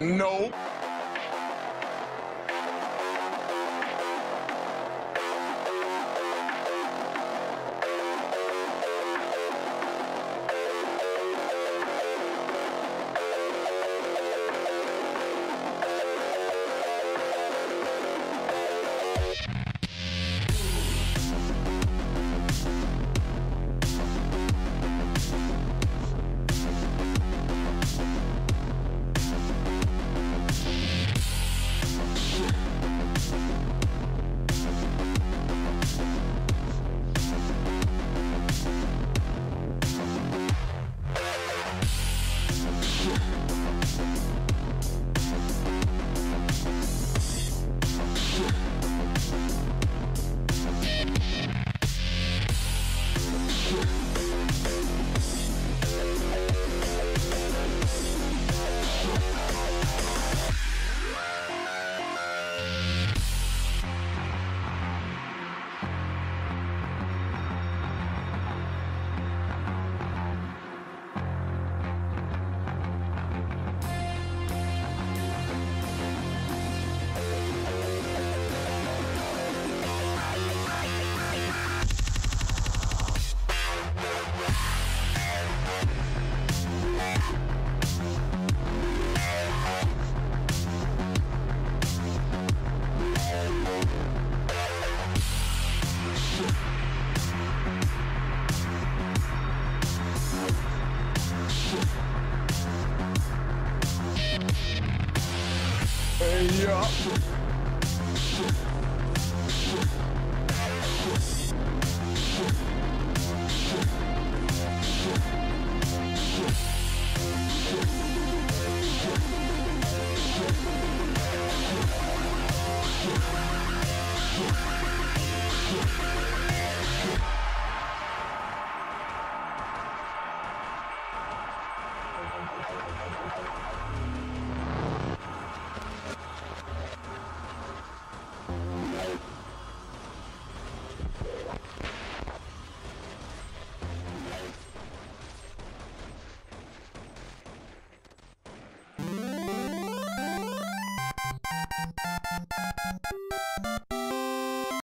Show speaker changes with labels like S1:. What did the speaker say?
S1: No. Hey, yeah.